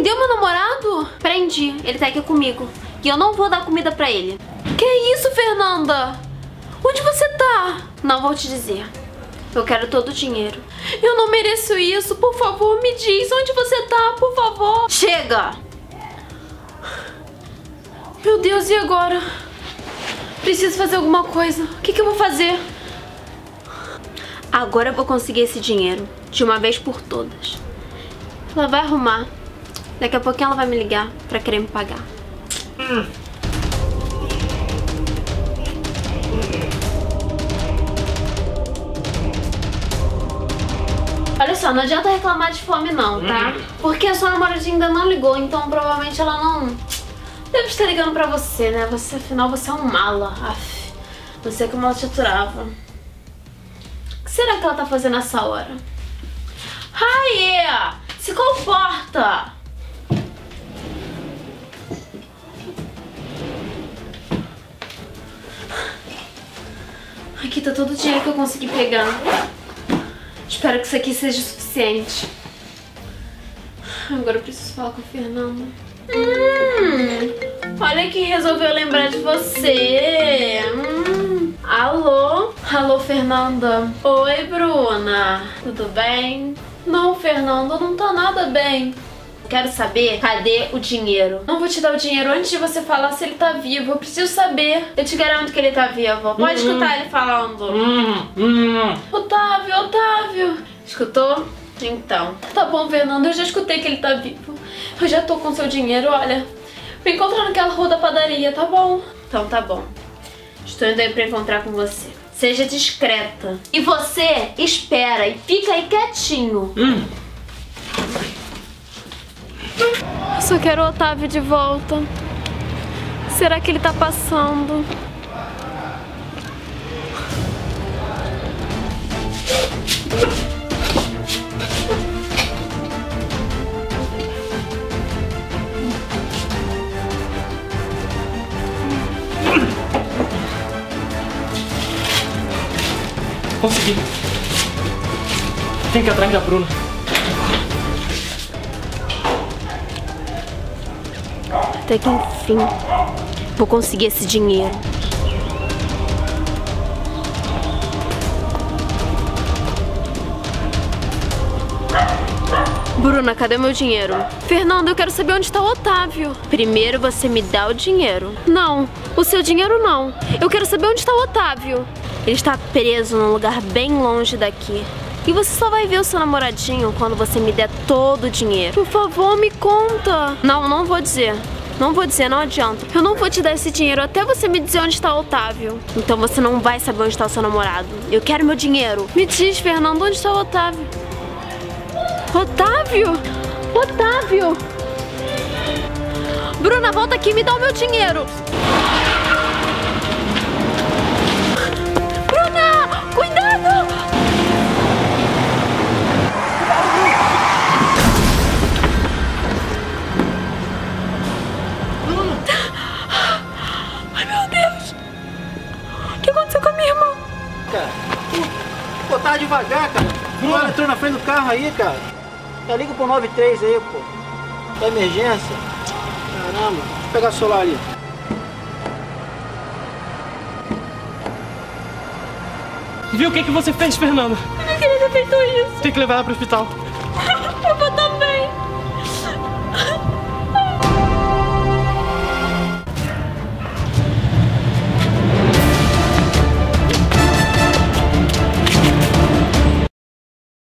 Prendeu meu namorado? Prendi. Ele tá aqui comigo. E eu não vou dar comida pra ele. Que isso, Fernanda? Onde você tá? Não vou te dizer. Eu quero todo o dinheiro. Eu não mereço isso. Por favor, me diz onde você tá, por favor. Chega! Meu Deus, e agora? Preciso fazer alguma coisa. O que, que eu vou fazer? Agora eu vou conseguir esse dinheiro. De uma vez por todas. Ela vai arrumar. Daqui a pouquinho ela vai me ligar pra querer me pagar. Olha só, não adianta reclamar de fome não, tá? Porque a sua namoradinha ainda não ligou, então provavelmente ela não deve estar ligando pra você, né? Você, afinal, você é um mala. Aff, não sei como ela te aturava. O que será que ela tá fazendo nessa hora? Raia! Se comporta! Aqui tá todo o dinheiro que eu consegui pegar. Espero que isso aqui seja suficiente. Agora eu preciso falar com o Fernando. Hum, olha quem resolveu lembrar de você. Hum, alô? Alô, Fernanda? Oi, Bruna. Tudo bem? Não, Fernanda, não tá nada bem. Quero saber cadê o dinheiro. Não vou te dar o dinheiro antes de você falar se ele tá vivo. Eu preciso saber. Eu te garanto que ele tá vivo. Pode escutar ele falando. Hum, hum. Otávio, Otávio. Escutou? Então. Tá bom, Fernando, eu já escutei que ele tá vivo. Eu já tô com seu dinheiro, olha. Me encontra naquela rua da padaria, tá bom? Então tá bom. Estou indo aí pra encontrar com você. Seja discreta. E você espera e fica aí quietinho. Hum. Eu só quero o Otávio de volta. Será que ele tá passando? Consegui. Tem que ir atrás da Bruna. Até que enfim, vou conseguir esse dinheiro. Bruna, cadê meu dinheiro? Fernando, eu quero saber onde está o Otávio. Primeiro você me dá o dinheiro. Não, o seu dinheiro não. Eu quero saber onde está o Otávio. Ele está preso num lugar bem longe daqui. E você só vai ver o seu namoradinho quando você me der todo o dinheiro. Por favor, me conta. Não, não vou dizer. Não vou dizer, não adianta. Eu não vou te dar esse dinheiro até você me dizer onde está o Otávio. Então você não vai saber onde está o seu namorado. Eu quero meu dinheiro. Me diz, Fernando, onde está o Otávio? Otávio! Otávio! Bruna, volta aqui, me dá o meu dinheiro. Pô, tá devagar, cara. O cara entrou na frente do carro aí, cara. Já liga pro 93 aí, pô. É emergência. Caramba. Deixa eu pegar o celular ali. Viu o que, que você fez, Fernando? Eu não queria ter feito isso. Tem que levar ela pro hospital. Eu vou